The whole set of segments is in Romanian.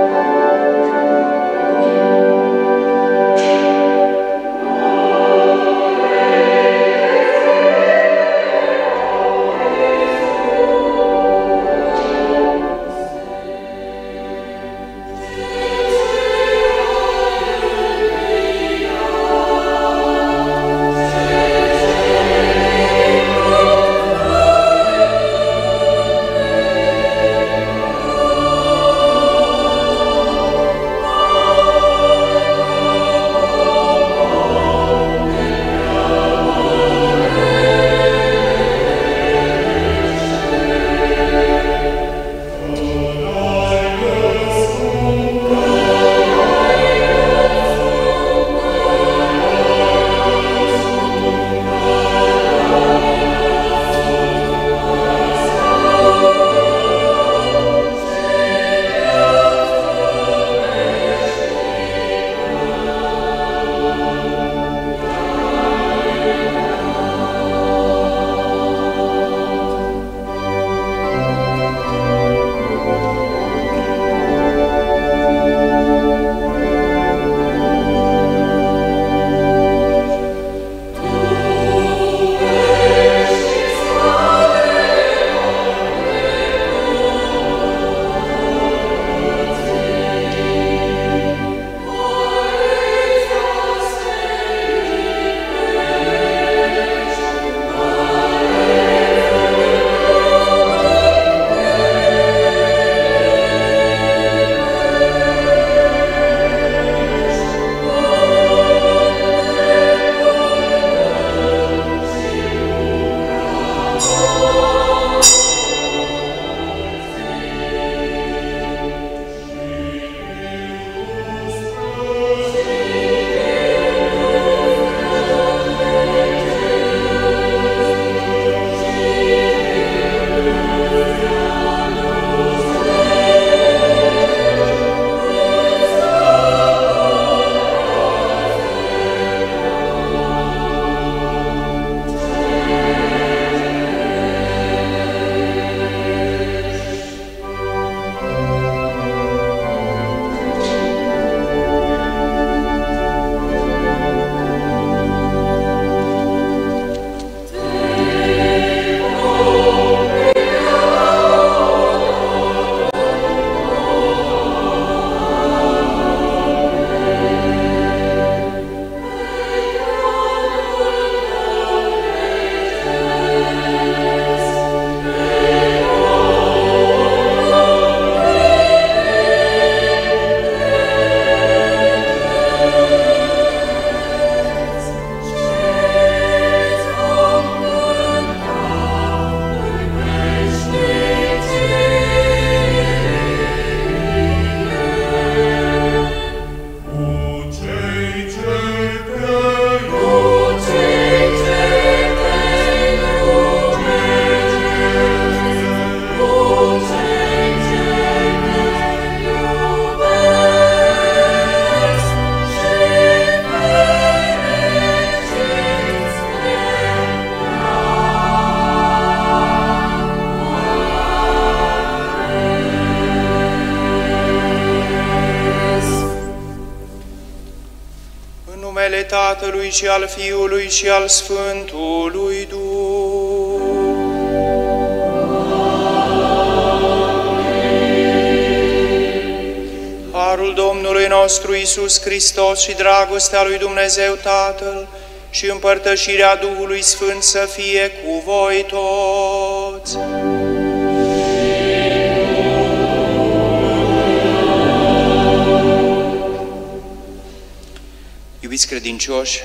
numele Tatălui și al Fiului și al Sfântului Duh. Harul Domnului nostru Isus Hristos și dragostea lui Dumnezeu Tatăl și împărtășirea Duhului Sfânt să fie cu voi toți. Iubiți credincioși,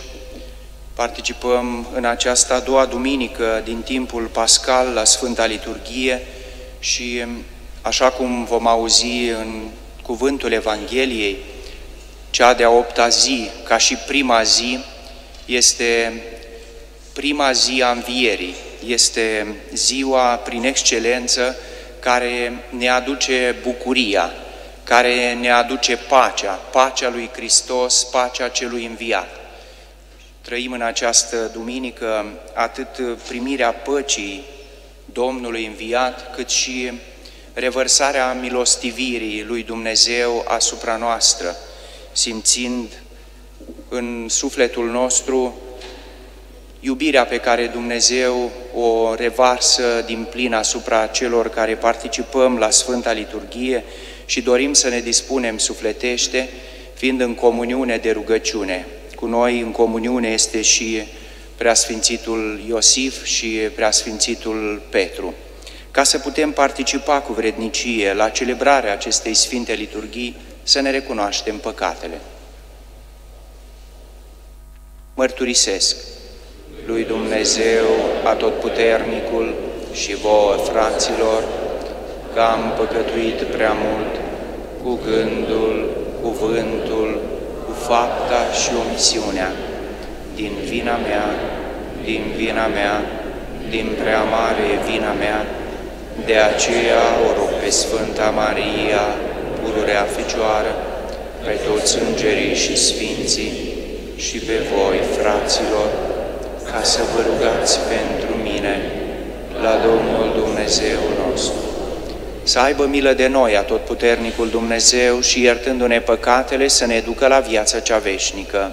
participăm în această a doua duminică din timpul pascal la Sfânta Liturghie și așa cum vom auzi în cuvântul Evangheliei, cea de-a opta zi, ca și prima zi, este prima zi a învierii, este ziua prin excelență care ne aduce bucuria, care ne aduce pacea, pacea lui Hristos, pacea celui înviat. Trăim în această duminică atât primirea păcii Domnului înviat, cât și revărsarea milostivirii lui Dumnezeu asupra noastră, simțind în sufletul nostru iubirea pe care Dumnezeu o revarsă din plin asupra celor care participăm la Sfânta Liturghie și dorim să ne dispunem sufletește, fiind în comuniune de rugăciune. Cu noi în comuniune este și Preasfințitul Iosif și Preasfințitul Petru. Ca să putem participa cu vrednicie la celebrarea acestei Sfinte Liturghii, să ne recunoaștem păcatele. Mărturisesc lui Dumnezeu Atotputernicul și vouă, fraților, că am păcătuit prea mult cu gândul, cuvântul, cu fapta și omisiunea, din vina mea, din vina mea, din prea mare vina mea, de aceea o rog pe Sfânta Maria, pururea Fecioară, pe toți îngerii și sfinții și pe voi, fraților, ca să vă rugați pentru mine la Domnul Dumnezeu nostru. Să aibă milă de noi, atotputernicul Dumnezeu, și iertându-ne păcatele, să ne ducă la viața cea veșnică.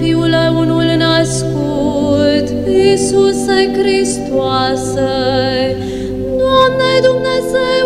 Fiule unul născut, Iisuse Hristoase, Doamne Dumnezeu,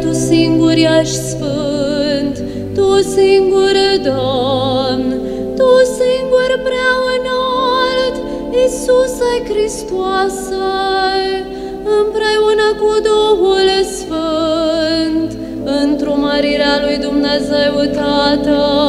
Tu singur ești sfânt, Tu singur, Doamn, Tu singur prea înalt, Iisuse Hristoase, împreună cu Duhul Sfânt, într-o mărirea lui Dumnezeu Tatăl.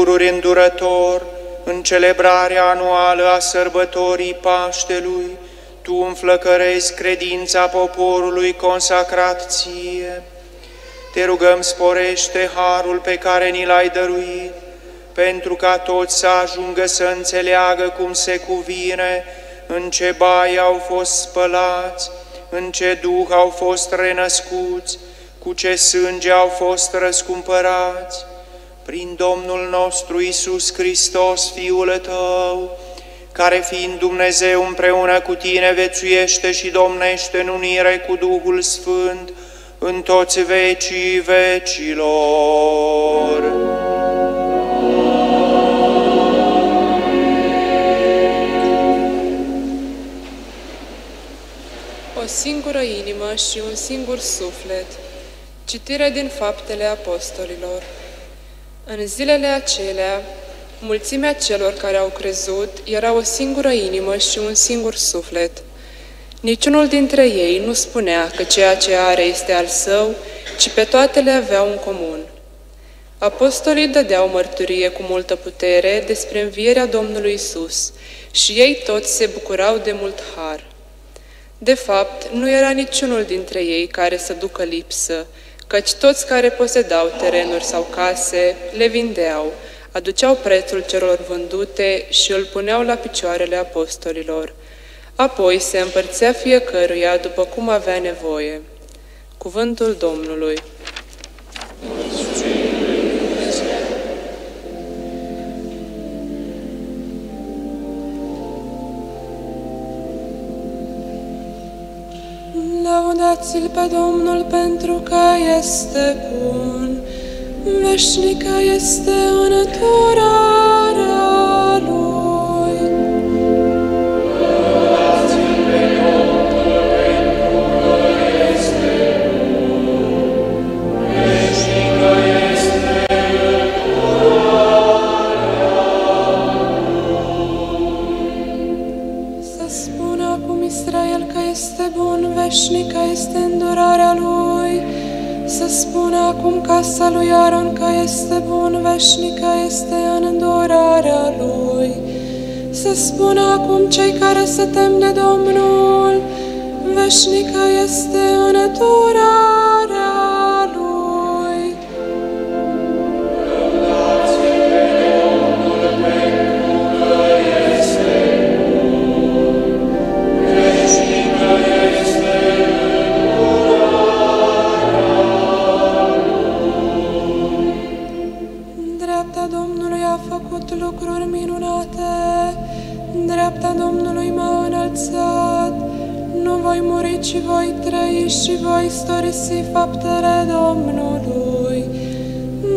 Pururi îndurător, în celebrarea anuală a sărbătorii Paștelui, Tu înflăcărezi credința poporului consacrat Ție. Te rugăm, sporește harul pe care ni l-ai dăruit, pentru ca toți să ajungă să înțeleagă cum se cuvine, în ce baie au fost spălați, în ce duh au fost renăscuți, cu ce sânge au fost răscumpărați, prin Domnul nostru Isus Hristos, Fiul Tău, care fiind Dumnezeu împreună cu Tine vețuiește și domnește în unire cu Duhul Sfânt în toți vecii vecilor. O singură inimă și un singur suflet. Citire din Faptele Apostolilor. În zilele acelea, mulțimea celor care au crezut era o singură inimă și un singur suflet. Niciunul dintre ei nu spunea că ceea ce are este al său, ci pe toate le aveau în comun. Apostolii dădeau mărturie cu multă putere despre învierea Domnului Isus și ei toți se bucurau de mult har. De fapt, nu era niciunul dintre ei care să ducă lipsă, căci toți care posedau terenuri sau case le vindeau, aduceau prețul celor vândute și îl puneau la picioarele apostolilor. Apoi se împărțea fiecăruia după cum avea nevoie. Cuvântul Domnului. Lăudați-l pe Domnul pentru că este bun, veșnică este înăturarea Lui. Veșnică este îndurarea lui. Să spună acum casa lui Aaron că este bun, veșnică este în îndurarea lui. Să spună acum cei care se tem de Domnul, veșnică este în îndurarea voi muri, ci voi trăi și voi istorisi faptele Domnului.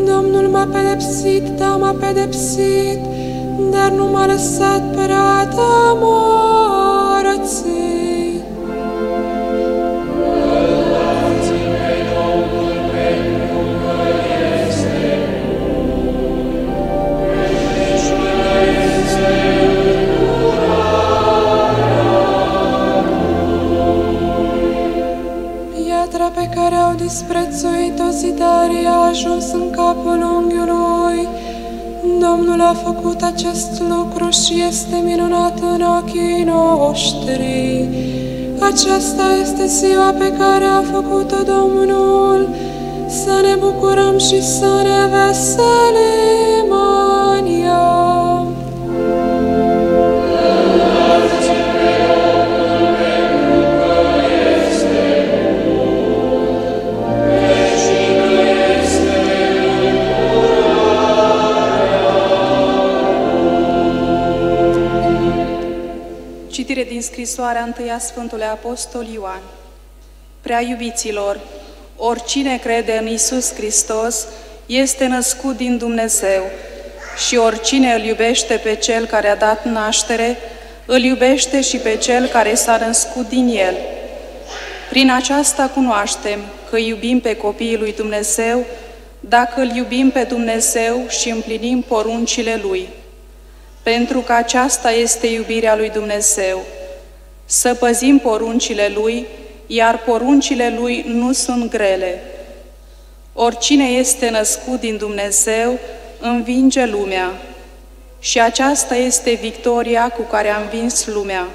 Domnul m-a pedepsit, da, m-a pedepsit, dar nu m-a lăsat pe rata morții. Care au disprețuit-o zidarii a ajuns în capul unghiului. Domnul a făcut acest lucru și este minunat în ochii noștri. Aceasta este ziua pe care a făcut-o Domnul. Să ne bucurăm și să ne veselim Citire din scrisoarea întâia Sfântului Apostol Ioan. Prea iubiților, oricine crede în Isus Hristos este născut din Dumnezeu și oricine îl iubește pe Cel care a dat naștere, îl iubește și pe Cel care s-a născut din El. Prin aceasta cunoaștem că iubim pe copiii lui Dumnezeu, dacă îl iubim pe Dumnezeu și împlinim poruncile Lui. Pentru că aceasta este iubirea lui Dumnezeu, să păzim poruncile Lui, iar poruncile Lui nu sunt grele. Oricine este născut din Dumnezeu, învinge lumea. Și aceasta este victoria cu care am vins lumea.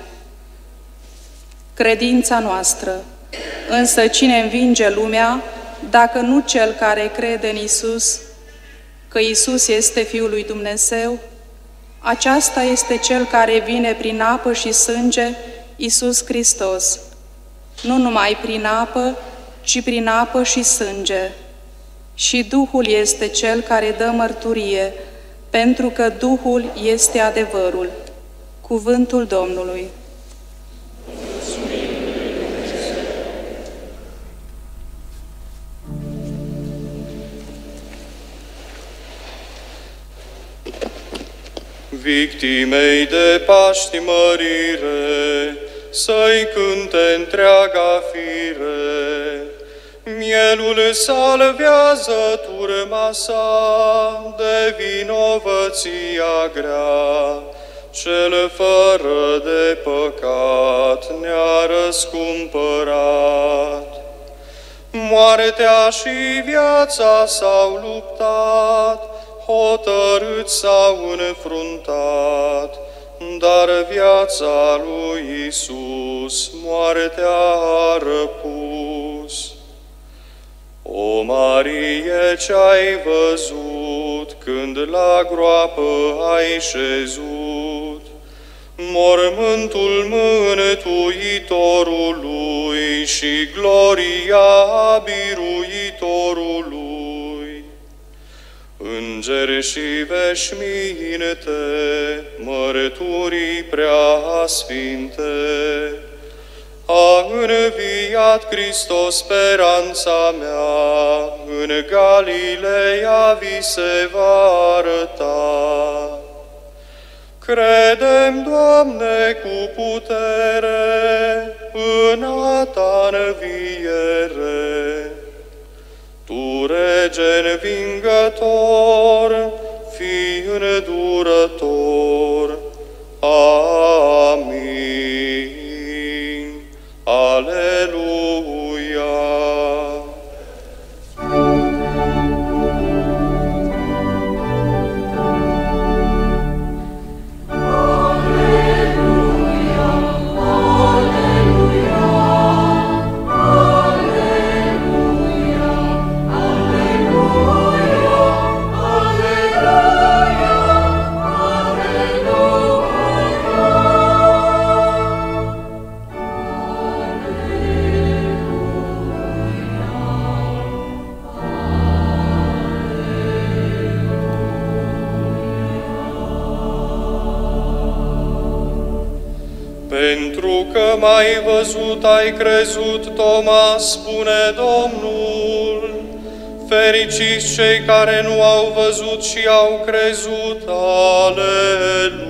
Credința noastră. Însă cine învinge lumea, dacă nu cel care crede în Isus, că Isus este Fiul lui Dumnezeu, aceasta este cel care vine prin apă și sânge, Isus Hristos. Nu numai prin apă, ci prin apă și sânge. Și Duhul este cel care dă mărturie, pentru că Duhul este adevărul. Cuvântul Domnului. Victimei de Paști mărire, să-i cânte întreaga fire. Mielul salvează turma sa de vinovăția grea, cel fără de păcat ne-a răscumpărat. Moartea și viața s-au luptat, hotărât s-au înfruntat, dar viața lui Isus moartea a răpus. O Marie, ce-ai văzut când la groapă ai șezut, mormântul mântuitorului și gloria biruitorului, Îngeri și veșminte, mărturii prea sfinte, a înviat Hristos speranța mea, în Galileea vi se va arăta. Credem, Doamne, cu putere în a Ta înviere, tu, rege învingător, fi îndurător. Amin. Aleluia. Ai văzut, ai crezut, Toma, spune Domnul. Fericiți cei care nu au văzut și au crezut. Aleluia!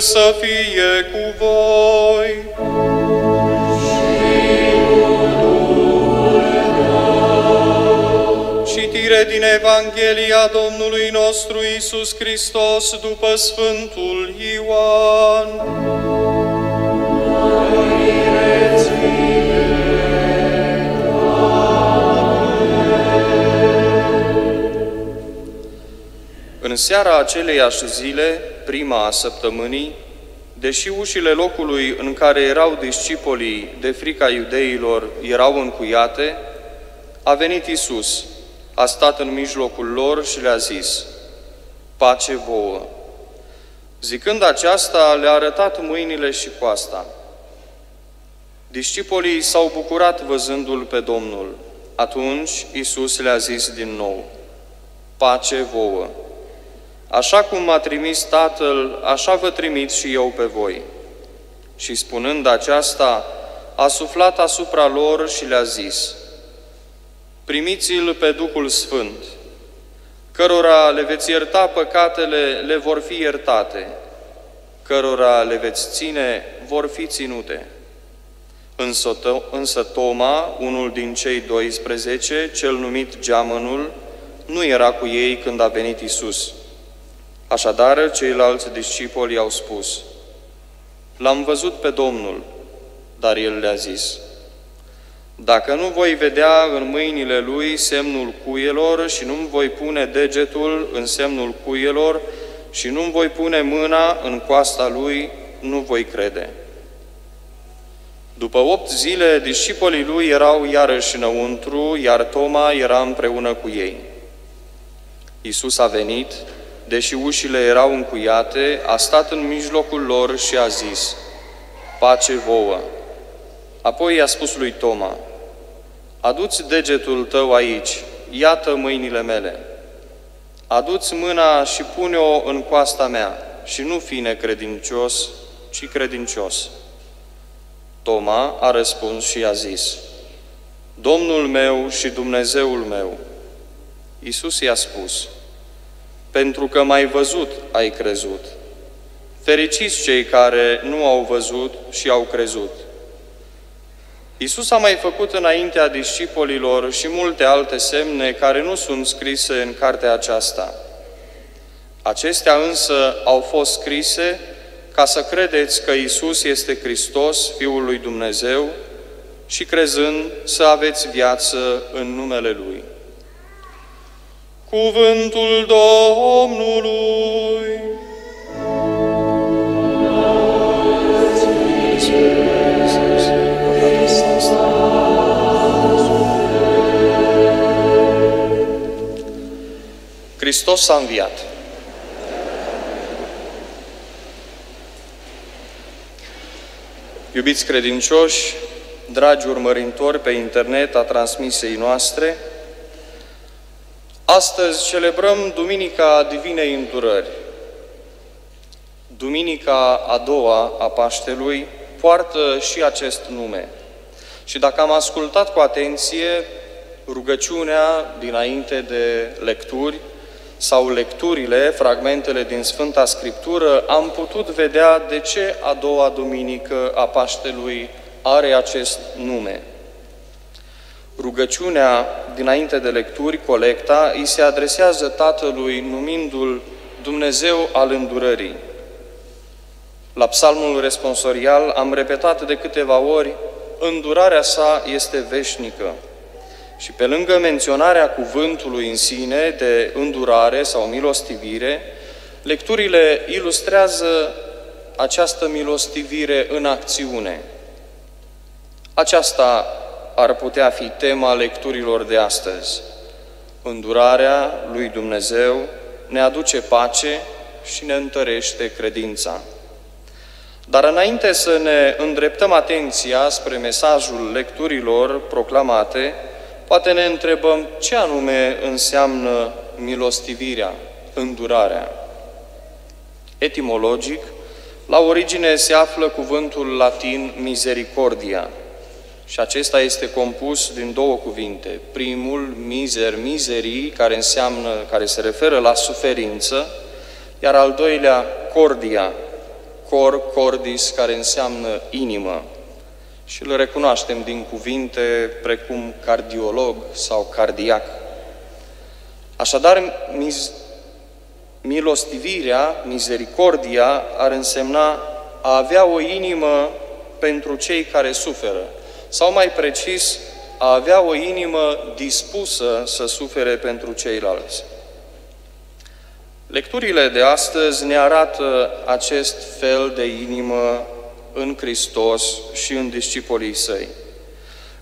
să fie cu voi. Citire din Evanghelia Domnului nostru Isus Hristos după Sfântul Ioan. În seara aceleiași zile, prima a săptămânii, deși ușile locului în care erau discipolii de frica iudeilor erau încuiate, a venit Isus, a stat în mijlocul lor și le-a zis, Pace vouă! Zicând aceasta, le-a arătat mâinile și coasta. Discipolii s-au bucurat văzându-L pe Domnul. Atunci Isus le-a zis din nou, Pace vouă! Așa cum m-a trimis Tatăl, așa vă trimit și eu pe voi. Și spunând aceasta, a suflat asupra lor și le-a zis, Primiți-l pe Duhul Sfânt, cărora le veți ierta păcatele, le vor fi iertate, cărora le veți ține, vor fi ținute. Însă, însă Toma, unul din cei 12, cel numit Geamănul, nu era cu ei când a venit Isus. Așadar, ceilalți discipoli au spus, L-am văzut pe Domnul, dar el le-a zis, Dacă nu voi vedea în mâinile lui semnul cuielor și nu-mi voi pune degetul în semnul cuielor și nu-mi voi pune mâna în coasta lui, nu voi crede. După opt zile, discipolii lui erau iarăși înăuntru, iar Toma era împreună cu ei. Iisus a venit, deși ușile erau încuiate, a stat în mijlocul lor și a zis, Pace vouă! Apoi i-a spus lui Toma, Aduți degetul tău aici, iată mâinile mele. Aduți mâna și pune-o în coasta mea și nu fi necredincios, ci credincios. Toma a răspuns și a zis, Domnul meu și Dumnezeul meu. Iisus i-a spus, pentru că m-ai văzut, ai crezut. Fericiți cei care nu au văzut și au crezut. Iisus a mai făcut înaintea discipolilor și multe alte semne care nu sunt scrise în cartea aceasta. Acestea însă au fost scrise ca să credeți că Isus este Hristos, Fiul lui Dumnezeu, și crezând să aveți viață în numele Lui. Cuvântul Domnului. Hristos s-a înviat. Iubiți credincioși, dragi urmărintori pe internet a transmisei noastre, astăzi celebrăm Duminica Divinei Îndurări. Duminica a doua a Paștelui poartă și acest nume. Și dacă am ascultat cu atenție rugăciunea dinainte de lecturi, sau lecturile, fragmentele din Sfânta Scriptură, am putut vedea de ce a doua duminică a Paștelui are acest nume. Rugăciunea dinainte de lecturi, colecta, îi se adresează Tatălui numindu-L Dumnezeu al îndurării. La psalmul responsorial am repetat de câteva ori, îndurarea sa este veșnică. Și pe lângă menționarea cuvântului în sine de îndurare sau milostivire, lecturile ilustrează această milostivire în acțiune. Aceasta ar putea fi tema lecturilor de astăzi. Îndurarea lui Dumnezeu ne aduce pace și ne întărește credința. Dar înainte să ne îndreptăm atenția spre mesajul lecturilor proclamate, Poate ne întrebăm ce anume înseamnă milostivirea, îndurarea. Etimologic, la origine se află cuvântul latin misericordia și acesta este compus din două cuvinte. Primul, miser, miserii, care înseamnă, care se referă la suferință, iar al doilea, cordia, cor, cordis, care înseamnă inimă și îl recunoaștem din cuvinte precum cardiolog sau cardiac. Așadar, mis milostivirea, misericordia ar însemna a avea o inimă pentru cei care suferă, sau mai precis, a avea o inimă dispusă să sufere pentru ceilalți. Lecturile de astăzi ne arată acest fel de inimă în Hristos și în discipolii săi.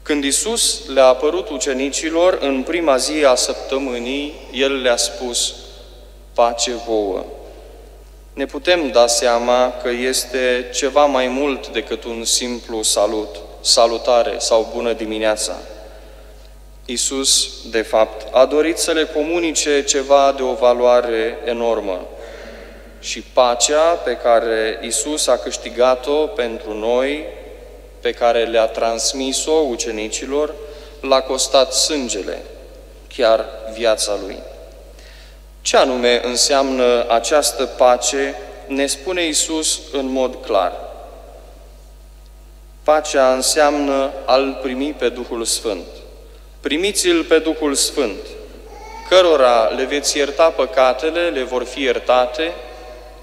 Când Isus le-a apărut ucenicilor în prima zi a săptămânii, El le-a spus, pace vouă. Ne putem da seama că este ceva mai mult decât un simplu salut, salutare sau bună dimineața. Isus, de fapt, a dorit să le comunice ceva de o valoare enormă. Și pacea pe care Isus a câștigat-o pentru noi, pe care le-a transmis-o ucenicilor, l-a costat sângele, chiar viața Lui. Ce anume înseamnă această pace, ne spune Isus în mod clar. Pacea înseamnă al primi pe Duhul Sfânt. Primiți-l pe Duhul Sfânt, cărora le veți ierta păcatele, le vor fi iertate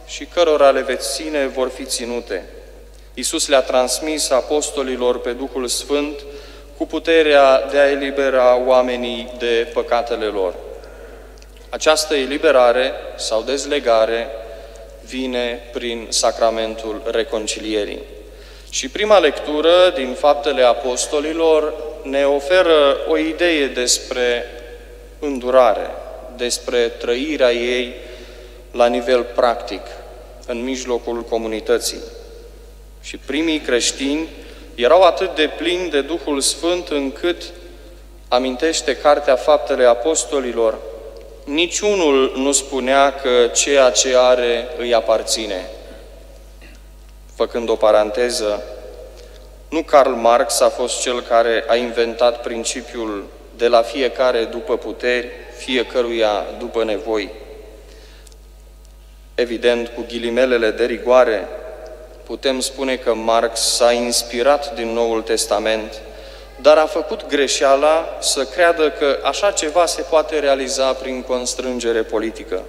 și cărora le veți ține, vor fi ținute. Iisus le-a transmis apostolilor pe Duhul Sfânt cu puterea de a elibera oamenii de păcatele lor. Această eliberare sau dezlegare vine prin sacramentul reconcilierii. Și prima lectură din Faptele Apostolilor ne oferă o idee despre îndurare, despre trăirea ei la nivel practic, în mijlocul comunității. Și primii creștini erau atât de plini de Duhul Sfânt încât, amintește Cartea Faptele Apostolilor, niciunul nu spunea că ceea ce are îi aparține. Făcând o paranteză, nu Karl Marx a fost cel care a inventat principiul de la fiecare după puteri, fiecăruia după nevoi. Evident, cu ghilimelele de rigoare, putem spune că Marx s-a inspirat din Noul Testament, dar a făcut greșeala să creadă că așa ceva se poate realiza prin constrângere politică.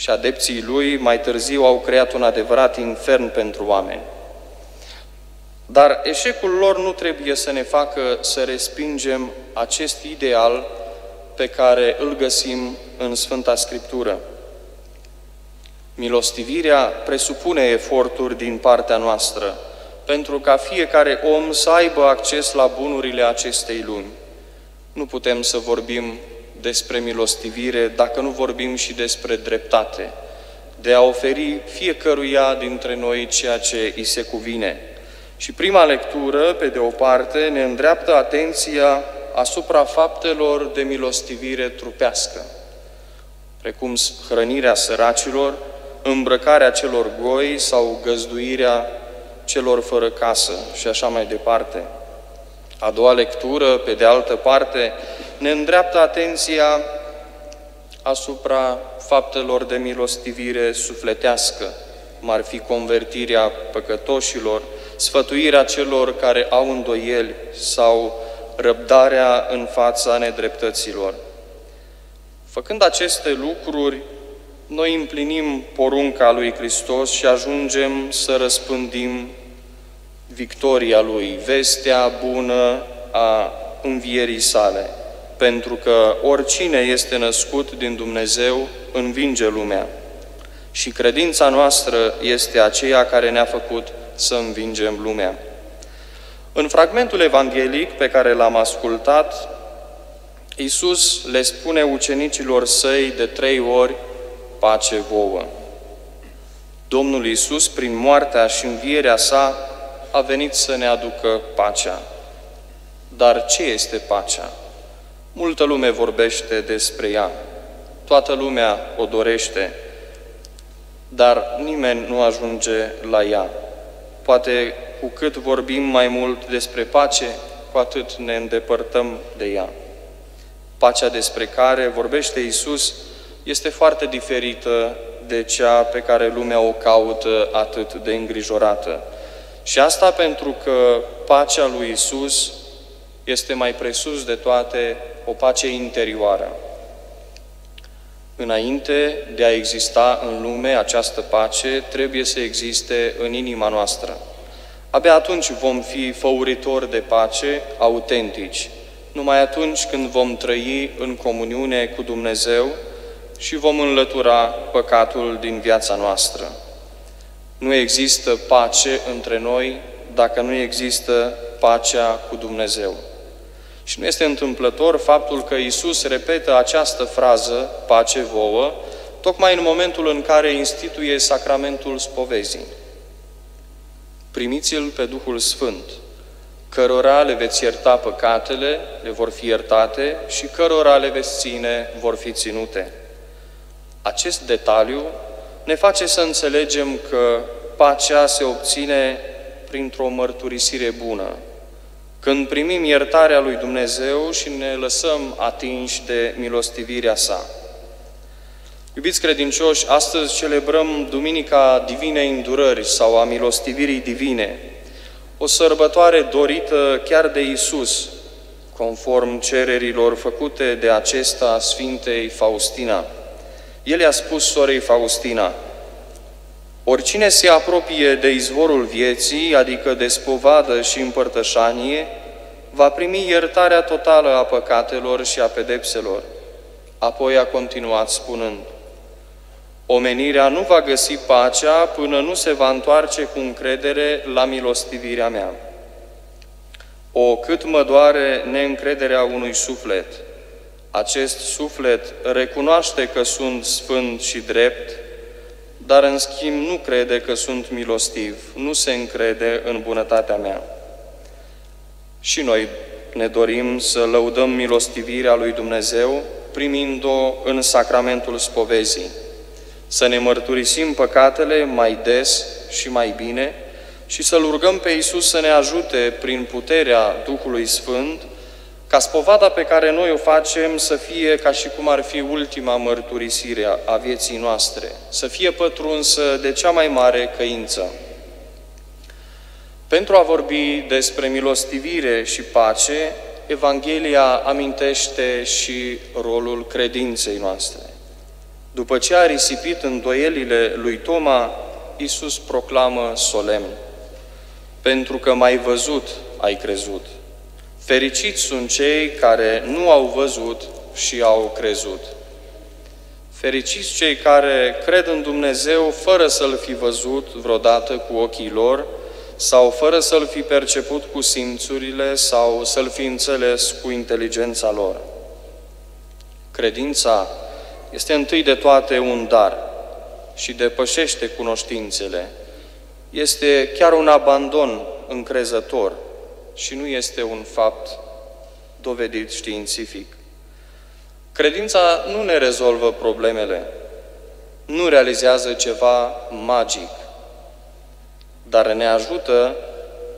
Și adepții lui mai târziu au creat un adevărat infern pentru oameni. Dar eșecul lor nu trebuie să ne facă să respingem acest ideal pe care îl găsim în Sfânta Scriptură. Milostivirea presupune eforturi din partea noastră pentru ca fiecare om să aibă acces la bunurile acestei lumi. Nu putem să vorbim despre milostivire dacă nu vorbim și despre dreptate, de a oferi fiecăruia dintre noi ceea ce îi se cuvine. Și prima lectură, pe de o parte, ne îndreaptă atenția asupra faptelor de milostivire trupească, precum hrănirea săracilor, îmbrăcarea celor goi sau găzduirea celor fără casă și așa mai departe. A doua lectură, pe de altă parte, ne îndreaptă atenția asupra faptelor de milostivire sufletească, cum ar fi convertirea păcătoșilor, sfătuirea celor care au îndoieli sau răbdarea în fața nedreptăților. Făcând aceste lucruri, noi împlinim porunca lui Hristos și ajungem să răspândim victoria lui, vestea bună a învierii sale. Pentru că oricine este născut din Dumnezeu învinge lumea. Și credința noastră este aceea care ne-a făcut să învingem lumea. În fragmentul evanghelic pe care l-am ascultat, Iisus le spune ucenicilor săi de trei ori, pace vouă. Domnul Iisus, prin moartea și învierea sa, a venit să ne aducă pacea. Dar ce este pacea? Multă lume vorbește despre ea. Toată lumea o dorește, dar nimeni nu ajunge la ea. Poate cu cât vorbim mai mult despre pace, cu atât ne îndepărtăm de ea. Pacea despre care vorbește Isus este foarte diferită de cea pe care lumea o caută atât de îngrijorată. Și asta pentru că pacea lui Isus este mai presus de toate o pace interioară. Înainte de a exista în lume această pace, trebuie să existe în inima noastră. Abia atunci vom fi făuritori de pace autentici, numai atunci când vom trăi în comuniune cu Dumnezeu și vom înlătura păcatul din viața noastră. Nu există pace între noi dacă nu există pacea cu Dumnezeu. Și nu este întâmplător faptul că Isus repetă această frază, pace vouă, tocmai în momentul în care instituie sacramentul spovezii. Primiți-l pe Duhul Sfânt, cărora le veți ierta păcatele, le vor fi iertate și cărora le veți ține, vor fi ținute. Acest detaliu ne face să înțelegem că pacea se obține printr-o mărturisire bună, când primim iertarea lui Dumnezeu și ne lăsăm atinși de milostivirea sa. Iubiți credincioși, astăzi celebrăm Duminica Divinei Îndurări sau a milostivirii divine, o sărbătoare dorită chiar de Isus, conform cererilor făcute de acesta Sfintei Faustina. El i-a spus sorei Faustina, Oricine se apropie de izvorul vieții, adică de spovadă și împărtășanie, va primi iertarea totală a păcatelor și a pedepselor. Apoi a continuat spunând, Omenirea nu va găsi pacea până nu se va întoarce cu încredere la milostivirea mea. O, cât mă doare neîncrederea unui suflet. Acest suflet recunoaște că sunt sfânt și drept, dar în schimb nu crede că sunt milostiv, nu se încrede în bunătatea mea. Și noi ne dorim să lăudăm milostivirea lui Dumnezeu, primind-o în sacramentul spovezii, să ne mărturisim păcatele mai des și mai bine și să-L rugăm pe Iisus să ne ajute prin puterea Duhului Sfânt ca spovada pe care noi o facem să fie ca și cum ar fi ultima mărturisire a vieții noastre, să fie pătrunsă de cea mai mare căință. Pentru a vorbi despre milostivire și pace, Evanghelia amintește și rolul credinței noastre. După ce a risipit îndoielile lui Toma, Iisus proclamă solemn, pentru că m-ai văzut, ai crezut. Fericiți sunt cei care nu au văzut și au crezut. Fericiți cei care cred în Dumnezeu fără să-L fi văzut vreodată cu ochii lor sau fără să-L fi perceput cu simțurile sau să-L fi înțeles cu inteligența lor. Credința este întâi de toate un dar și depășește cunoștințele. Este chiar un abandon încrezător și nu este un fapt dovedit științific. Credința nu ne rezolvă problemele, nu realizează ceva magic, dar ne ajută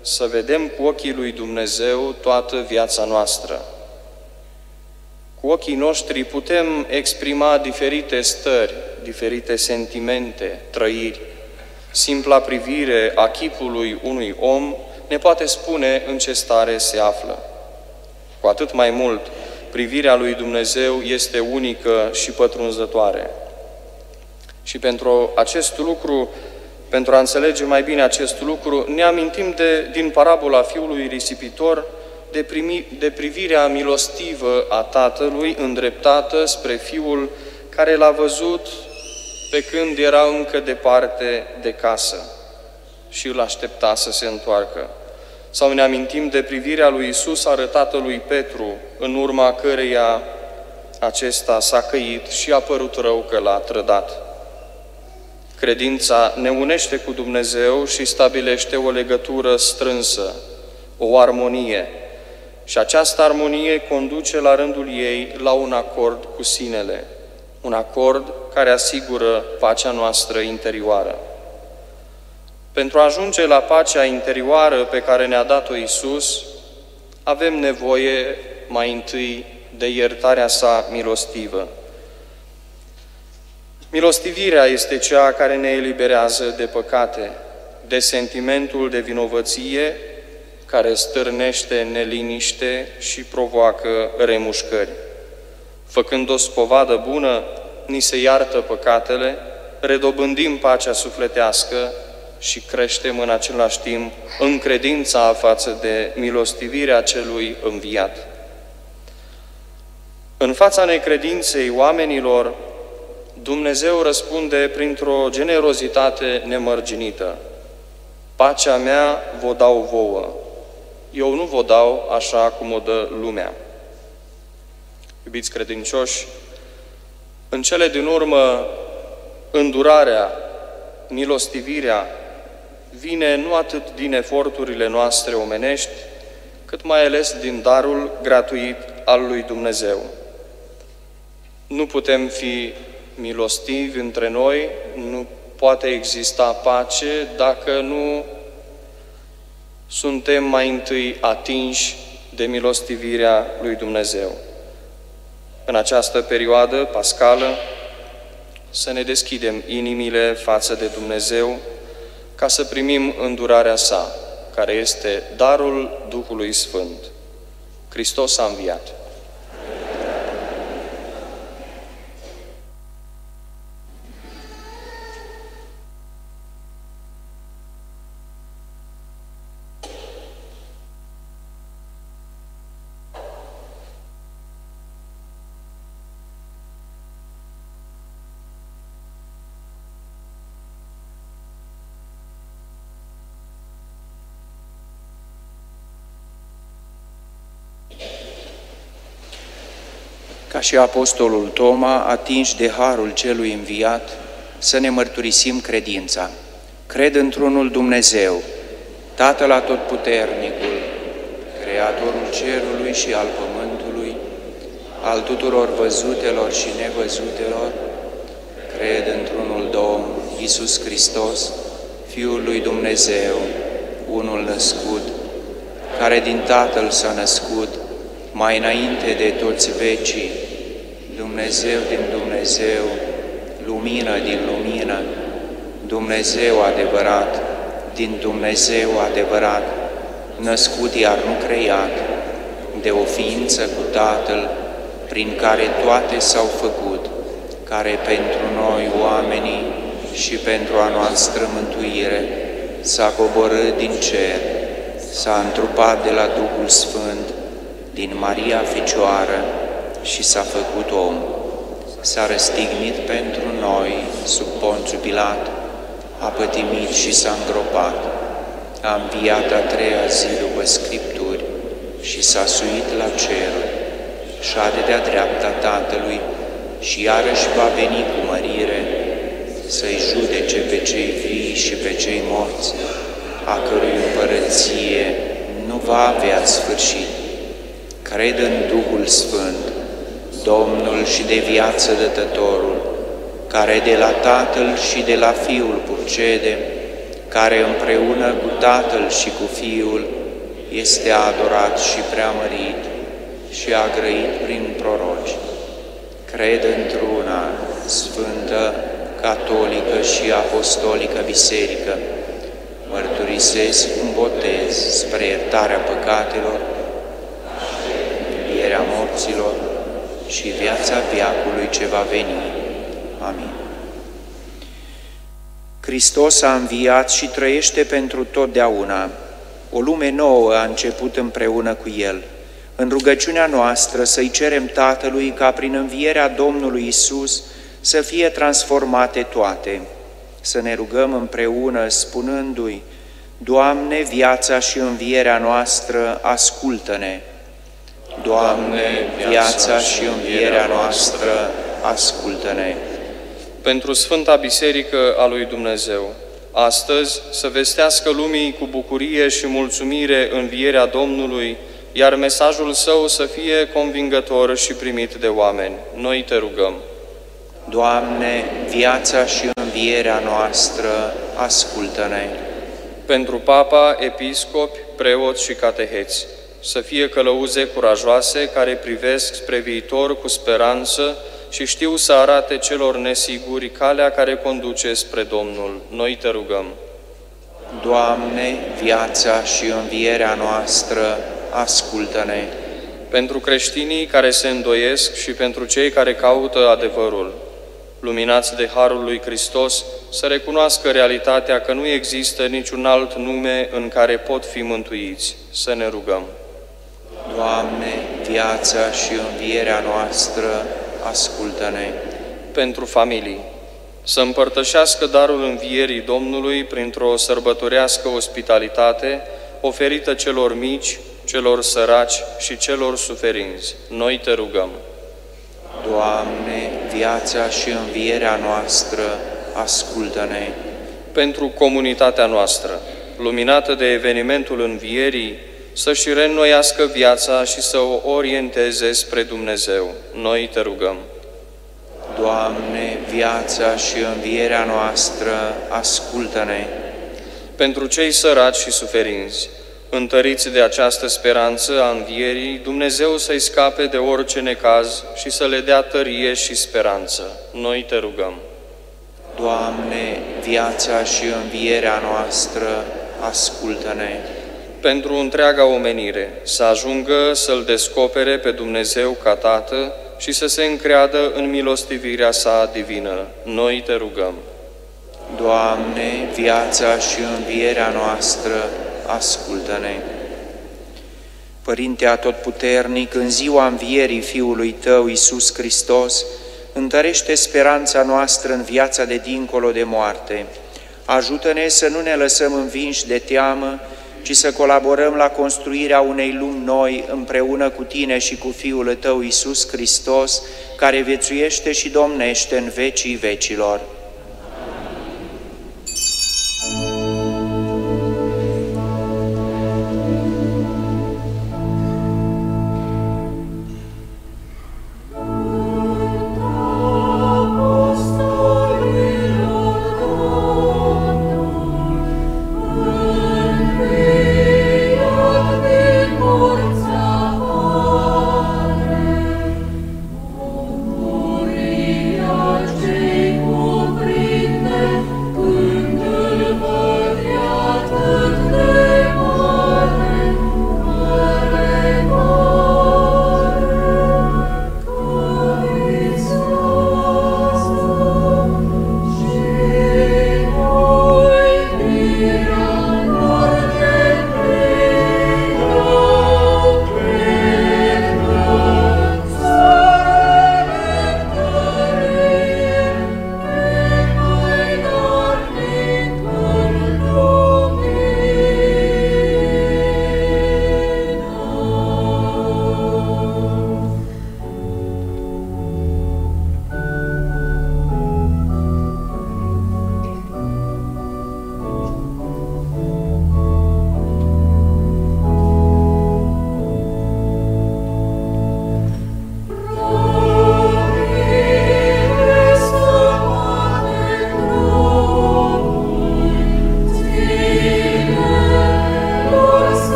să vedem cu ochii lui Dumnezeu toată viața noastră. Cu ochii noștri putem exprima diferite stări, diferite sentimente, trăiri. Simpla privire a chipului unui om ne poate spune în ce stare se află. Cu atât mai mult, privirea lui Dumnezeu este unică și pătrunzătoare. Și pentru acest lucru, pentru a înțelege mai bine acest lucru, ne amintim de, din parabola fiului risipitor de, primi, de privirea milostivă a tatălui îndreptată spre fiul care l-a văzut pe când era încă departe de casă și îl aștepta să se întoarcă. Sau ne amintim de privirea lui Isus arătată lui Petru, în urma căreia acesta s-a căit și a părut rău că l-a trădat. Credința ne unește cu Dumnezeu și stabilește o legătură strânsă, o armonie. Și această armonie conduce la rândul ei la un acord cu sinele, un acord care asigură pacea noastră interioară. Pentru a ajunge la pacea interioară pe care ne-a dat-o Iisus, avem nevoie mai întâi de iertarea sa milostivă. Milostivirea este cea care ne eliberează de păcate, de sentimentul de vinovăție care stârnește neliniște și provoacă remușcări. Făcând o spovadă bună, ni se iartă păcatele, redobândim pacea sufletească și creștem în același timp în credința față de milostivirea celui înviat. În fața necredinței oamenilor, Dumnezeu răspunde printr-o generozitate nemărginită. Pacea mea vă dau vouă. Eu nu vă dau așa cum o dă lumea. Iubiți credincioși, în cele din urmă, îndurarea, milostivirea, vine nu atât din eforturile noastre omenești, cât mai ales din darul gratuit al lui Dumnezeu. Nu putem fi milostivi între noi, nu poate exista pace dacă nu suntem mai întâi atinși de milostivirea lui Dumnezeu. În această perioadă pascală, să ne deschidem inimile față de Dumnezeu ca să primim îndurarea sa, care este darul Duhului Sfânt. Hristos a înviat. Ca și Apostolul Toma, atinși de harul celui înviat, să ne mărturisim credința. Cred într-unul Dumnezeu, Tatăl Atotputernicul, Creatorul cerului și al pământului, al tuturor văzutelor și nevăzutelor, cred într-unul Domn, Iisus Hristos, Fiul lui Dumnezeu, unul născut, care din Tatăl s-a născut, mai înainte de toți vecii, Dumnezeu din Dumnezeu, lumină din lumină, Dumnezeu adevărat, din Dumnezeu adevărat, născut iar nu creat, de o ființă cu Tatăl, prin care toate s-au făcut, care pentru noi oamenii și pentru a noastră mântuire s-a coborât din cer, s-a întrupat de la Duhul Sfânt, din Maria Fecioară și s-a făcut om. S-a răstignit pentru noi sub Ponțiu Pilat, a pătimit și s-a îngropat. A înviat a treia zi după Scripturi și s-a suit la ceruri, șade de-a dreapta Tatălui și iarăși va veni cu mărire să-i judece pe cei vii și pe cei morți, a cărui împărăție nu va avea sfârșit. Cred în Duhul Sfânt, Domnul și de viață dătătorul, care de la Tatăl și de la Fiul purcede, care împreună cu Tatăl și cu Fiul este adorat și preamărit și a grăit prin proroci. Cred într-una sfântă, catolică și apostolică biserică, mărturisesc un botez spre iertarea păcatelor, învierea morților și viața viacului ce va veni. Amin. Hristos a înviat și trăiește pentru totdeauna. O lume nouă a început împreună cu El. În rugăciunea noastră să-i cerem Tatălui ca prin învierea Domnului Isus să fie transformate toate. Să ne rugăm împreună spunându-i, Doamne, viața și învierea noastră, ascultă-ne! Doamne, viața și învierea noastră, ascultă-ne! Pentru Sfânta Biserică a lui Dumnezeu, astăzi să vestească lumii cu bucurie și mulțumire învierea Domnului, iar mesajul său să fie convingător și primit de oameni. Noi te rugăm. Doamne, viața și învierea noastră, ascultă-ne! Pentru Papa, Episcopi, preoți și cateheți, să fie călăuze curajoase care privesc spre viitor cu speranță și știu să arate celor nesiguri calea care conduce spre Domnul. Noi te rugăm. Doamne, viața și învierea noastră, ascultă-ne! Pentru creștinii care se îndoiesc și pentru cei care caută adevărul, luminați de Harul lui Hristos, să recunoască realitatea că nu există niciun alt nume în care pot fi mântuiți. Să ne rugăm. Doamne, viața și învierea noastră, ascultă-ne! pentru familii, să împărtășească darul învierii Domnului printr-o sărbătorească ospitalitate oferită celor mici, celor săraci și celor suferinți. Noi te rugăm. Doamne, viața și învierea noastră, ascultă-ne. Pentru comunitatea noastră, luminată de evenimentul învierii, să-și reînnoiască viața și să o orienteze spre Dumnezeu. Noi te rugăm. Doamne, viața și învierea noastră, ascultă-ne. Pentru cei săraci și suferinți, întăriți de această speranță a învierii, Dumnezeu să-i scape de orice necaz și să le dea tărie și speranță. Noi te rugăm. Doamne, viața și învierea noastră, ascultă-ne. Pentru întreaga omenire, să ajungă să-L descopere pe Dumnezeu ca Tată și să se încreadă în milostivirea sa divină. Noi te rugăm. Doamne, viața și învierea noastră, ascultă-ne. Părinte Atotputernic, în ziua învierii Fiului Tău, Iisus Hristos, întărește speranța noastră în viața de dincolo de moarte. Ajută-ne să nu ne lăsăm învinși de teamă, ci să colaborăm la construirea unei lumi noi împreună cu Tine și cu Fiul Tău, Iisus Hristos, care viețuiește și domnește în vecii vecilor.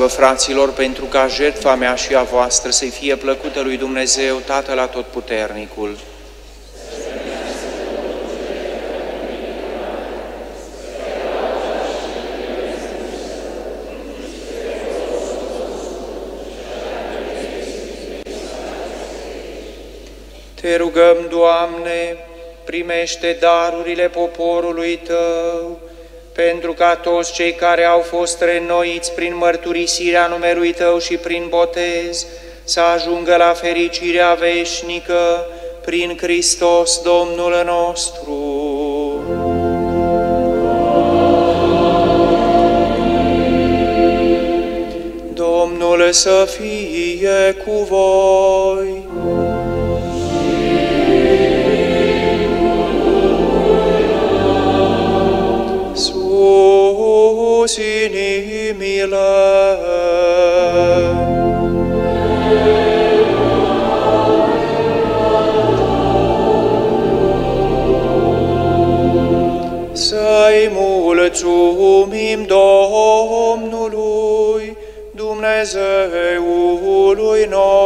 Rugați-vă, fraților, pentru ca jertfa mea și a voastră să-i fie plăcută lui Dumnezeu, Tatăl Atotputernicul. Te rugăm, Doamne, primește darurile poporului Tău, pentru ca toți cei care au fost renoiți prin mărturisirea numerului Tău și prin botez să ajungă la fericirea veșnică prin Iisus inimile. Să-i mulțumim Domnului, Dumnezeului nostru,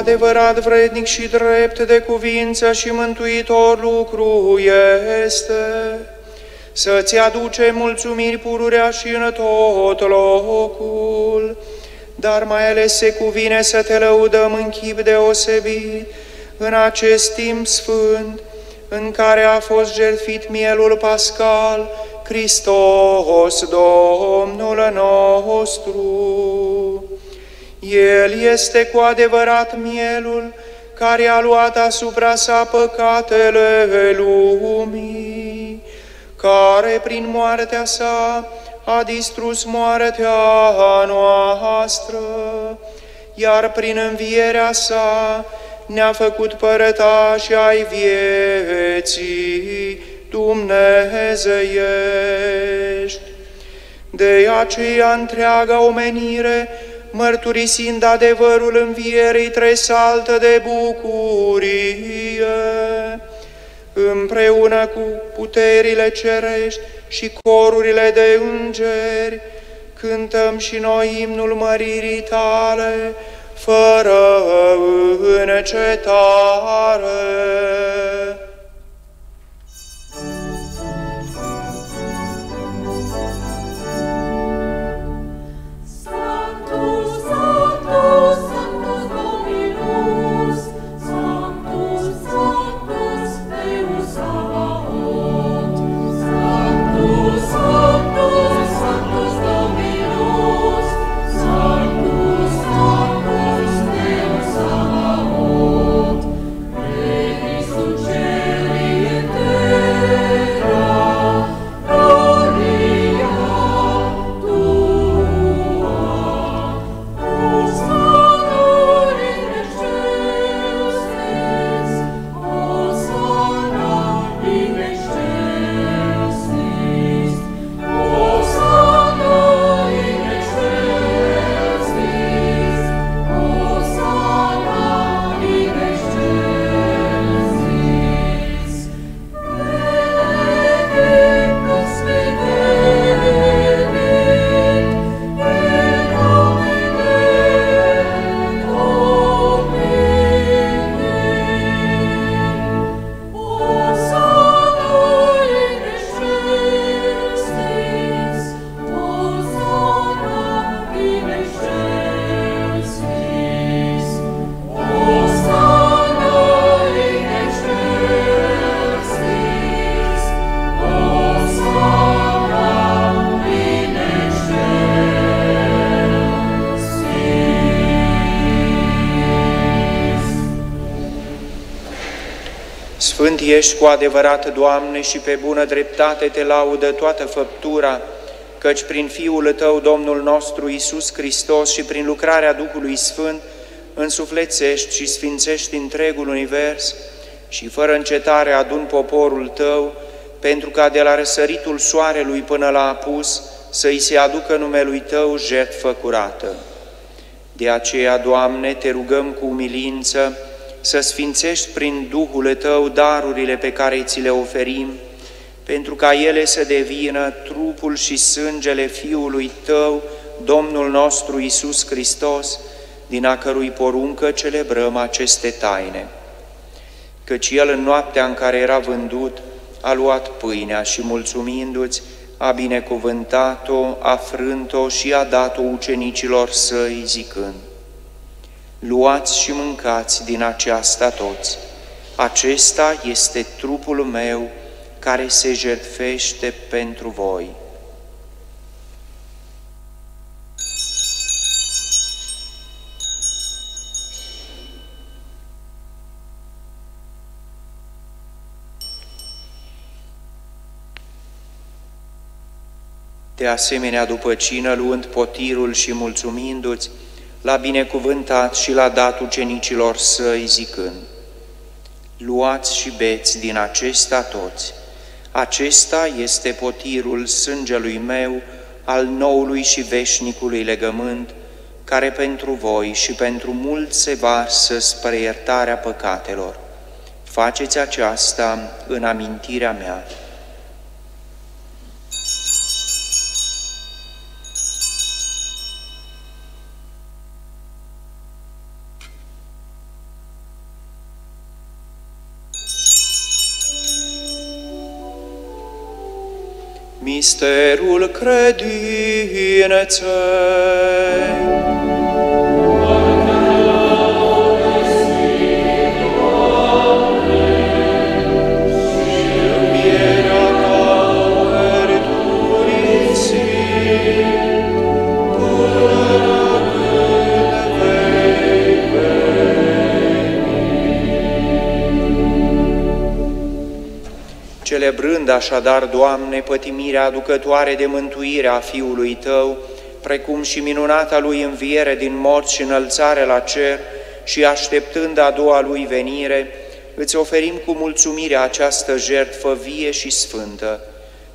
adevărat vrednic și drept de cuvință și mântuitor lucru este să-ți aduce mulțumiri pururea și în tot locul, dar mai ales se cuvine să te lăudăm în chip deosebit în acest timp sfânt, în care a fost jertfit mielul pascal, Hristos Domnul nostru. El este cu adevărat mielul care a luat asupra sa păcatele lumii, care prin moartea sa a distrus moartea noastră, iar prin învierea sa ne-a făcut părătași ai vieții dumnezeiești. De aceea întreaga omenire, mărturisind adevărul învierii, tresaltă de bucurie, împreună cu puterile cerești și corurile de îngeri, cântăm și noi imnul măririi tale, fără încetare. Ești cu adevărat, Doamne, și pe bună dreptate te laudă toată făptura, căci prin Fiul Tău, Domnul nostru Isus Hristos, și prin lucrarea Duhului Sfânt, însuflețești și sfințești întregul univers și fără încetare adun poporul Tău, pentru ca de la răsăritul soarelui până la apus să-i se aducă numelui Tău jertfă curată. De aceea, Doamne, te rugăm cu umilință, să sfințești prin Duhul Tău darurile pe care ți le oferim, pentru ca ele să devină trupul și sângele Fiului Tău, Domnul nostru Isus Hristos, din a cărui poruncă celebrăm aceste taine. Căci El în noaptea în care era vândut, a luat pâinea și mulțumindu-ți, a binecuvântat-o, a frânt-o și a dat-o ucenicilor săi, zicând, luați și mâncați din aceasta toți. Acesta este trupul meu care se jertfește pentru voi. De asemenea, după cină, luând potirul și mulțumindu-ți, l-a binecuvântat și l-a dat ucenicilor săi zicând, Luați și beți din acesta toți, acesta este potirul sângelui meu al noului și veșnicului legământ, care pentru voi și pentru mulți se varsă spre iertarea păcatelor. Faceți aceasta în amintirea mea. Misterul credinței. Celebrând așadar, Doamne, pătimirea aducătoare de mântuire a Fiului Tău, precum și minunata Lui înviere din morți și înălțare la cer, și așteptând a doua Lui venire, îți oferim cu mulțumire această jertfă vie și sfântă.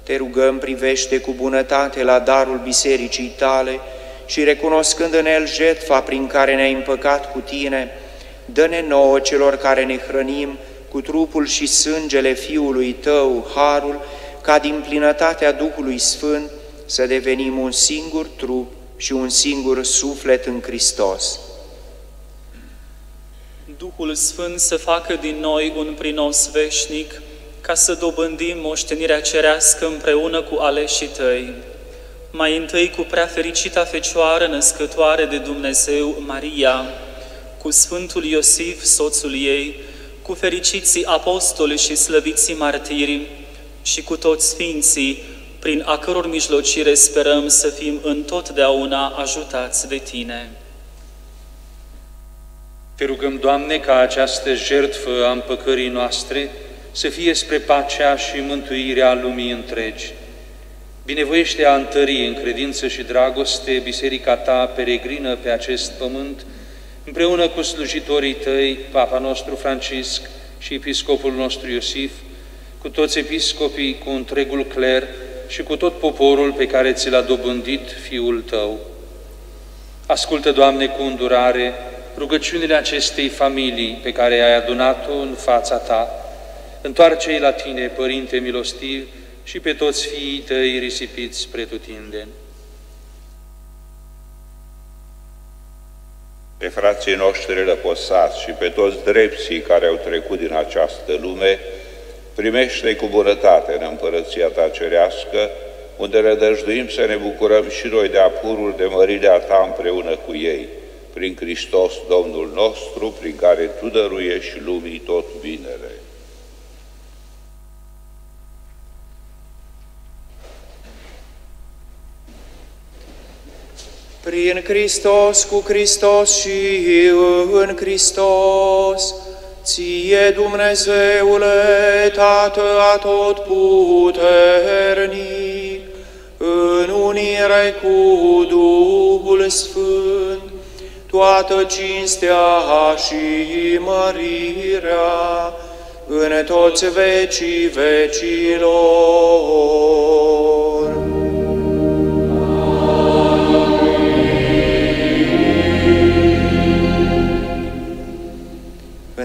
Te rugăm, privește cu bunătate la darul bisericii tale și recunoscând în el jertfa prin care ne-ai împăcat cu tine, dă-ne nouă celor care ne hrănim cu trupul și sângele Fiului Tău, harul, ca din plinătatea Duhului Sfânt să devenim un singur trup și un singur suflet în Hristos. Duhul Sfânt să facă din noi un prinos veșnic, ca să dobândim moștenirea cerească împreună cu aleșii tăi. Mai întâi cu prea fericita Fecioară născătoare de Dumnezeu, Maria, cu Sfântul Iosif, soțul ei, cu fericiții apostoli și slăviții martiri și cu toți sfinții, prin a căror mijlocire sperăm să fim întotdeauna ajutați de Tine. Te rugăm, Doamne, ca această jertfă a împăcării noastre să fie spre pacea și mântuirea lumii întregi. Binevoiește a întări în credință și dragoste Biserica Ta peregrină pe acest pământ, împreună cu slujitorii Tăi, Papa nostru Francisc și Episcopul nostru Iosif, cu toți episcopii, cu întregul cler și cu tot poporul pe care ți l-a dobândit Fiul Tău. Ascultă, Doamne, cu îndurare rugăciunile acestei familii pe care ai adunat-o în fața Ta, întoarce-i la Tine, Părinte milostiv, și pe toți fiii Tăi risipiți spre pe frații noștri răposați și pe toți drepții care au trecut din această lume, primește cu bunătate în împărăția ta cerească, unde rădăjduim să ne bucurăm și noi de apurul de mărirea ta împreună cu ei, prin Hristos Domnul nostru, prin care tu dăruiești lumii tot binele. Prin Hristos, cu Hristos și în Hristos, Ție, Dumnezeule, Tată atotputernic, în unire cu Duhul Sfânt, toată cinstea și mărirea în toți vecii vecilor.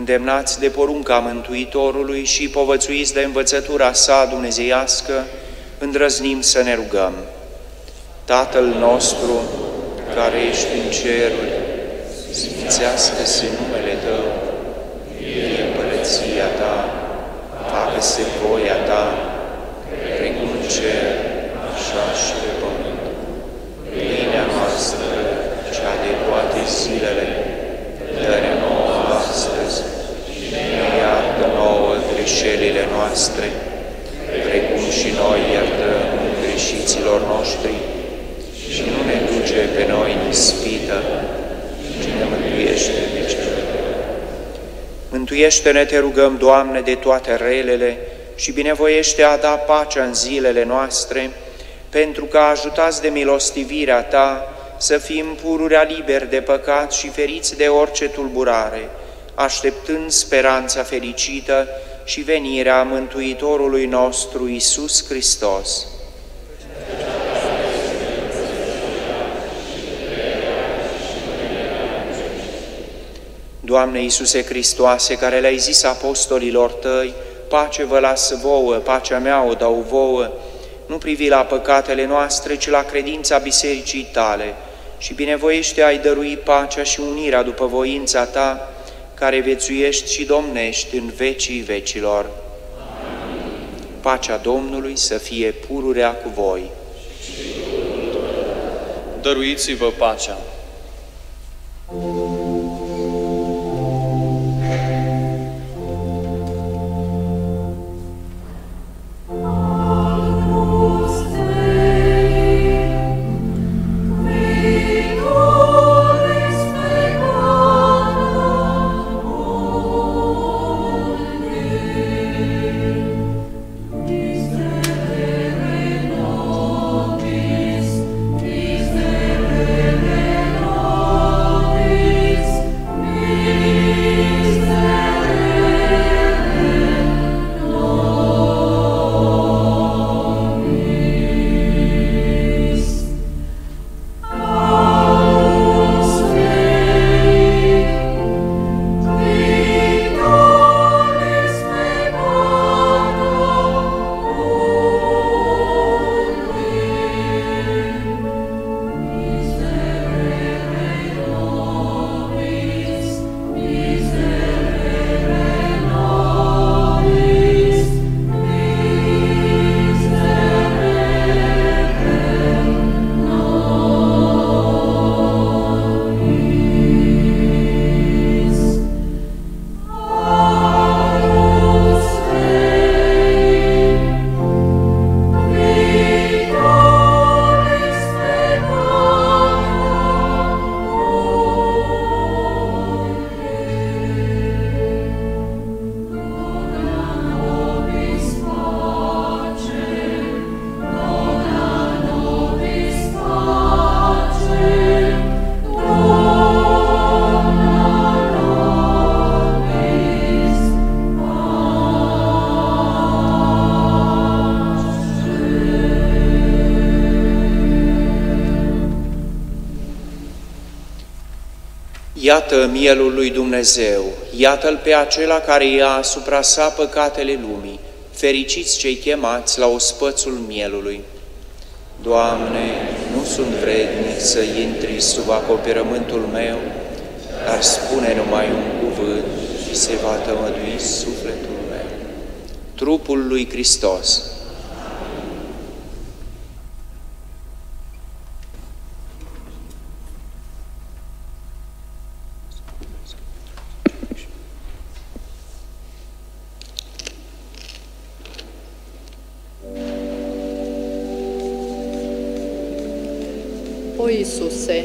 Îndemnați de porunca Mântuitorului și povățuiți de învățătura sa dumnezeiască, îndrăznim să ne rugăm. Tatăl nostru, care ești în ceruri, sfințească-se numele Tău, fie împărăția Ta, facă-se voia Ta, precum în cer, așa și pe pământ. Pâinea noastră, cea de toate zilele, dă-ne nouă astăzi și ne iartă nouă greșelile noastre, precum și noi iertăm greșiților noștri și nu ne duce pe noi în ispită, ci ne mântuiește de cel Mântuiește-ne, te rugăm, Doamne, de toate relele și binevoiește a da pacea în zilele noastre, pentru că ajutați de milostivirea Ta să fim pururea liberi de păcat și feriți de orice tulburare, așteptând speranța fericită și venirea Mântuitorului nostru Isus Hristos. Doamne Iisuse Hristoase, care le-ai zis apostolilor Tăi, pace vă las vouă, pacea mea o dau vouă, nu privi la păcatele noastre, ci la credința bisericii Tale și binevoiește ai dărui pacea și unirea după voința Ta, care vețuiești și domnești în vecii vecilor. Pacea Domnului să fie pururea cu voi. Dăruiți-vă pacea. Iată mielul lui Dumnezeu, iată-l pe acela care ia asupra sa păcatele lumii, fericiți cei chemați la ospățul mielului. Doamne, nu sunt vrednic să intri sub acoperământul meu, dar spune numai un cuvânt și se va tămădui sufletul meu. Trupul lui Hristos, Iisuse,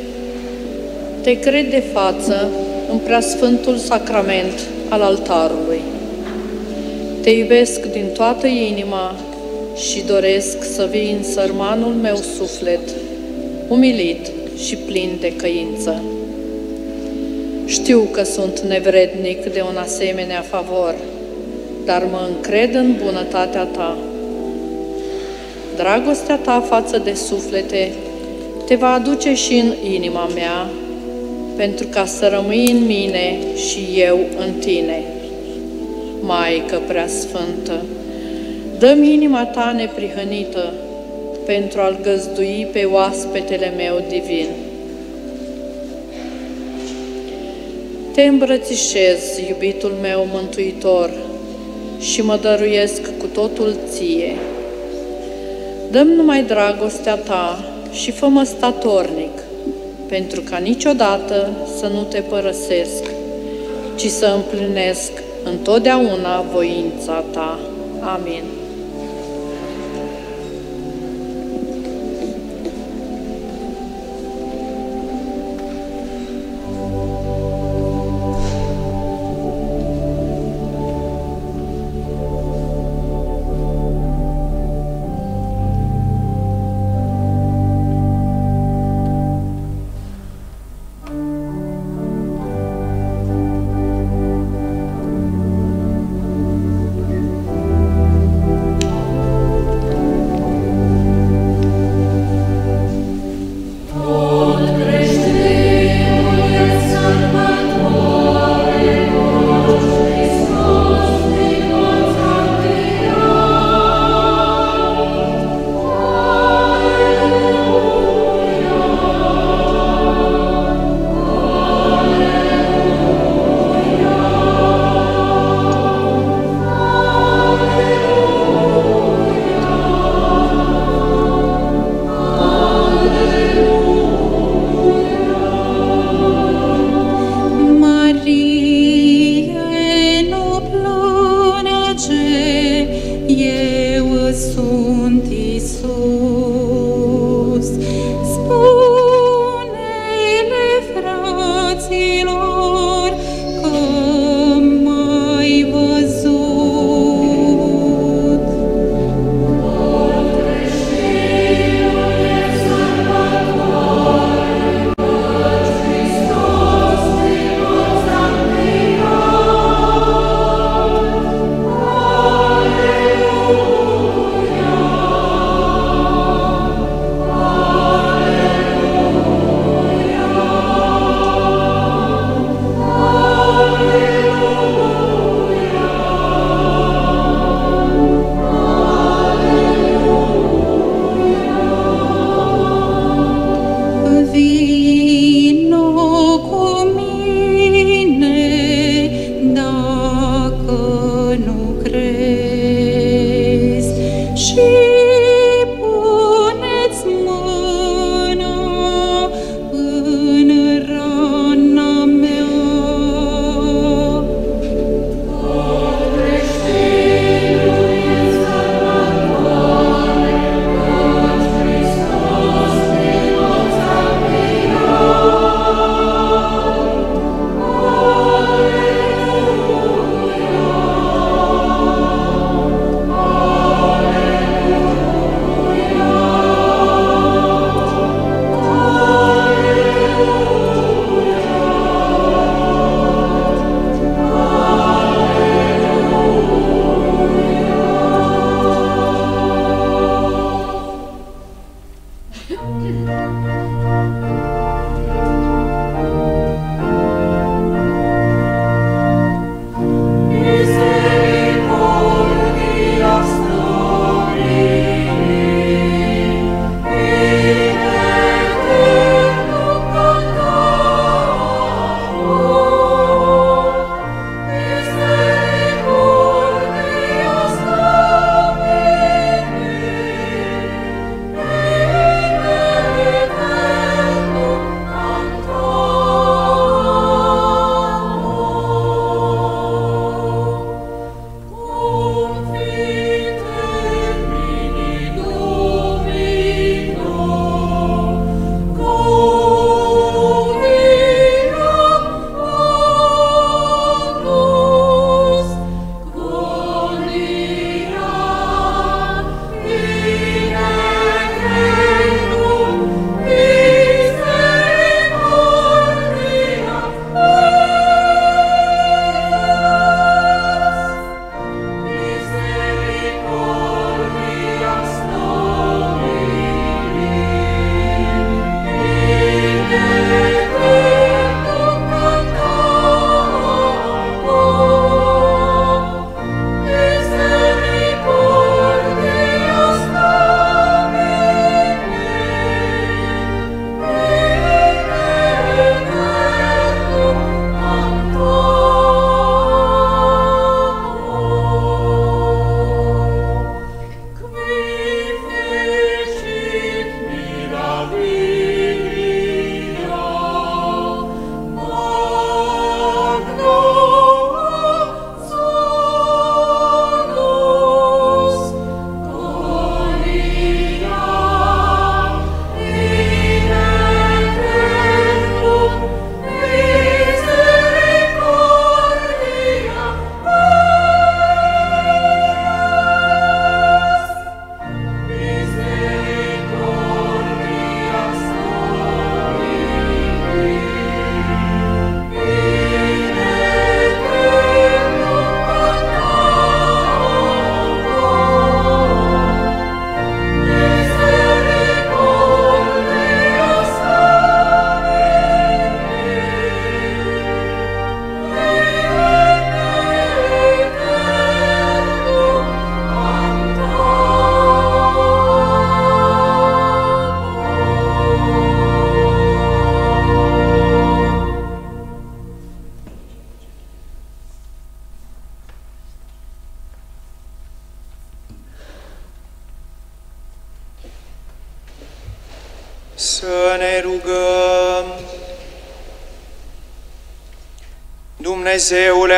te cred de față în preasfântul sacrament al altarului. Te iubesc din toată inima și doresc să vii în sărmanul meu suflet, umilit și plin de căință. Știu că sunt nevrednic de un asemenea favor, dar mă încred în bunătatea ta. Dragostea ta față de suflete te va aduce și în inima mea, pentru ca să rămâi în mine și eu în tine. Maică prea sfântă, dă-mi inima ta neprihănită pentru a-l găzdui pe oaspetele meu divin. Te îmbrățișez, iubitul meu mântuitor, și mă dăruiesc cu totul ție. Dăm numai dragostea ta și fă-mă statornic, pentru ca niciodată să nu te părăsesc, ci să împlinesc întotdeauna voința ta. Amin.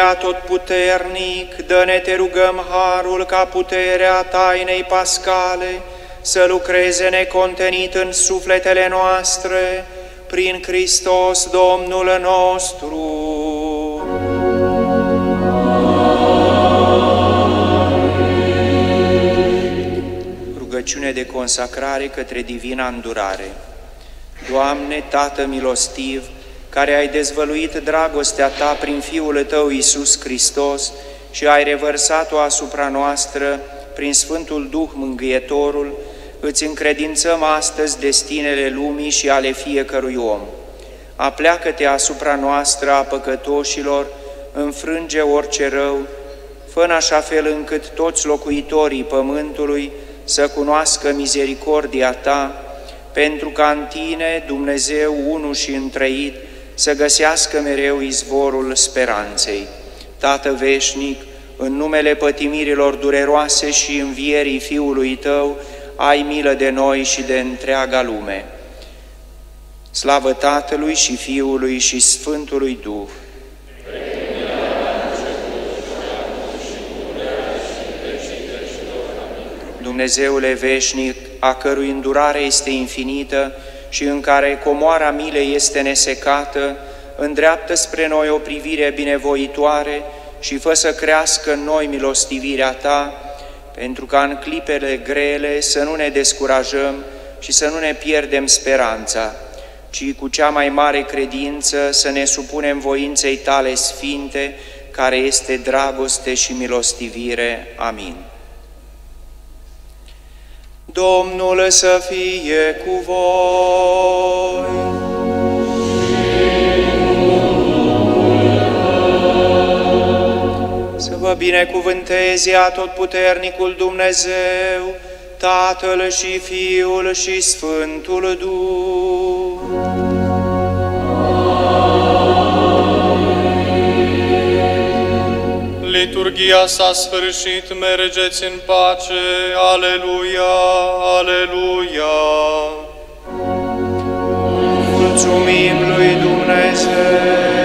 Dumnezeule atotputernic, dă-ne, te rugăm, harul ca puterea tainei pascale să lucreze necontenit în sufletele noastre, prin Hristos Domnul nostru. Rugăciune de consacrare către divina îndurare. Doamne, Tată milostiv, care ai dezvăluit dragostea Ta prin Fiul Tău Iisus Hristos și ai revărsat-o asupra noastră prin Sfântul Duh Mângâietorul, îți încredințăm astăzi destinele lumii și ale fiecărui om. Apleacă-te asupra noastră a păcătoșilor, înfrânge orice rău, fă în așa fel încât toți locuitorii pământului să cunoască misericordia Ta, pentru ca în Tine, Dumnezeu unu și întreit, să găsească mereu izvorul speranței. Tată veșnic, în numele pătimirilor dureroase și învierii Fiului Tău, ai milă de noi și de întreaga lume. Slavă Tatălui și Fiului și Sfântului Duh! Dumnezeule veșnic, a cărui îndurare este infinită și în care comoara milei este nesecată, îndreaptă spre noi o privire binevoitoare și fă să crească în noi milostivirea Ta, pentru ca în clipele grele să nu ne descurajăm și să nu ne pierdem speranța, ci cu cea mai mare credință să ne supunem voinței Tale sfinte, care este dragoste și milostivire. Amin. Domnul să fie cu voi. Să vă binecuvânteze atotputernicul Dumnezeu, Tatăl și Fiul și Sfântul Duh. Liturgia s-a sfârșit, mergeți în pace, aleluia, aleluia. Mulțumim lui Dumnezeu.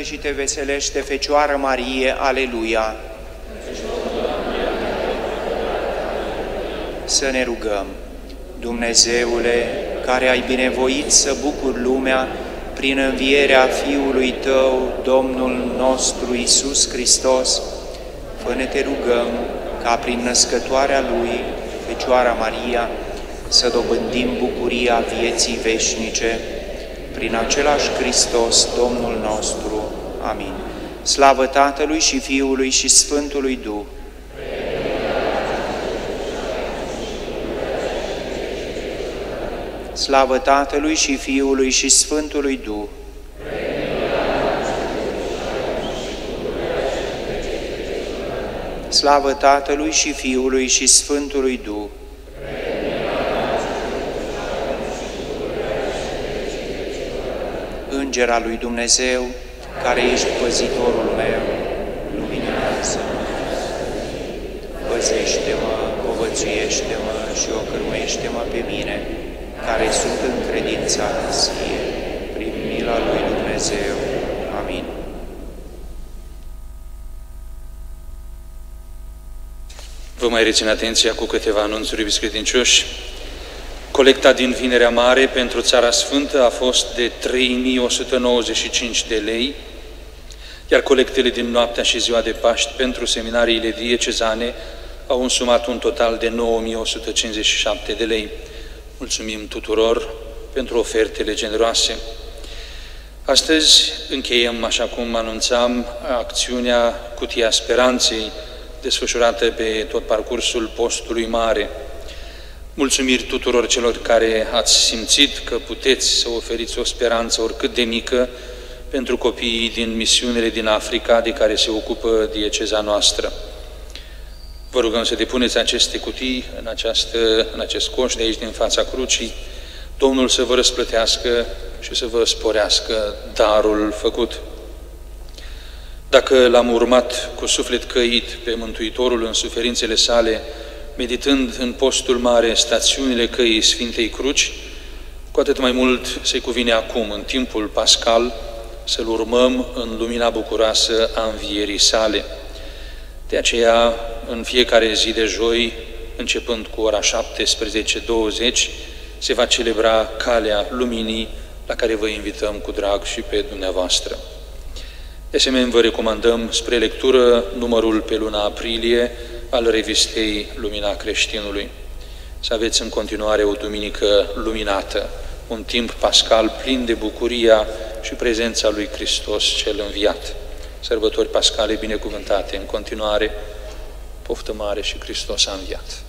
Bucură-te și te veselește, Fecioară Marie, Aleluia! Să ne rugăm, Dumnezeule, care ai binevoit să bucuri lumea prin învierea Fiului Tău, Domnul nostru Isus Hristos, fă-ne te rugăm ca prin născătoarea Lui, Fecioara Maria, să dobândim bucuria vieții veșnice, prin același Hristos, Domnul nostru. Amin. Slavă Tatălui și Fiului și Sfântului Duh! Slavă Tatălui și Fiului și Sfântului Duh! Slavă Tatălui și Fiului și Sfântului Duh! Înger al lui Dumnezeu, care ești păzitorul meu, luminează-mă, păzește-mă, povățuiește-mă și ocărmuiește-mă pe mine, care sunt încredințat ție, prin mila lui Dumnezeu. Amin. Vă mai rețin atenția cu câteva anunțuri, iubiți credincioși. Colecta din Vinerea Mare pentru Țara Sfântă a fost de 3195 de lei, iar colectele din noaptea și ziua de Paști pentru seminariile diecezane au însumat un total de 9157 de lei. Mulțumim tuturor pentru ofertele generoase. Astăzi încheiem, așa cum anunțam, acțiunea Cutia Speranței, desfășurată pe tot parcursul postului mare. Mulțumiri tuturor celor care ați simțit că puteți să oferiți o speranță oricât de mică pentru copiii din misiunile din Africa de care se ocupă dieceza noastră. Vă rugăm să depuneți aceste cutii în, această, în acest coș de aici din fața crucii, Domnul să vă răsplătească și să vă sporească darul făcut. Dacă l-am urmat cu suflet căit pe Mântuitorul în suferințele sale, meditând în postul mare stațiunile căii Sfintei Cruci, cu atât mai mult se cuvine acum, în timpul pascal, să-L urmăm în lumina bucuroasă a învierii sale. De aceea, în fiecare zi de joi, începând cu ora 17.20, se va celebra Calea Luminii, la care vă invităm cu drag și pe dumneavoastră. De asemenea, vă recomandăm spre lectură numărul pe luna aprilie al revistei Lumina Creștinului. Să aveți în continuare o duminică luminată, un timp pascal plin de bucuria și prezența lui Hristos cel înviat. Sărbători pascale binecuvântate în continuare, poftă mare și Hristos a înviat.